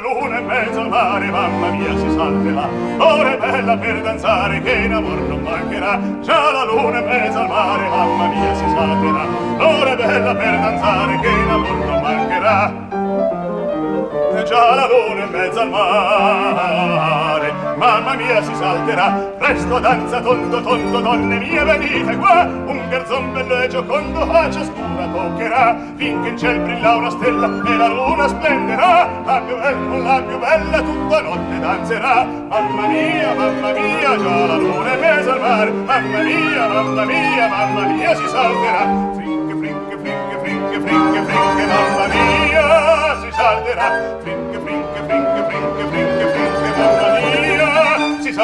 luna in mezzo al mare, mamma mia si salverà. Ora è bella per danzare che in amor non mancherà. Già la luna in mezzo al mare, mamma mia si salverà. Ora è bella per danzare che in amor non mancherà. E già la luna in mezzo al mare, mamma mia si salterà. Presto danza tondo tondo donne mie venite qua. Un garzon bello e giocondo a ciascuna toccherà. Finché in ciel brilla una stella e la luna splenderà. La più bella la più bella tutta notte danzerà. Mamma mia mamma mia già la luna è mezzo al mare mamma mia mamma mia mamma mia si salterà. Frinche frinche frinche frinche frinche frinche mamma mia si salterà. Frinche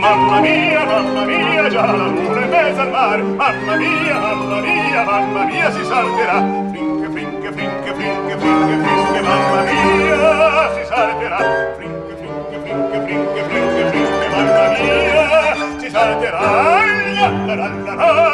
Mamma mia, mamma mia, già la luna è mezza al mare. Mamma mia, mamma mia, mamma mia, si salverà. Frinche, frinche, frinche, frinche, frinche, frinche, mamma mia, si salverà. Frinche, frinche, frinche, frinche, frinche, frinche, mamma mia, si salverà. La la la la la.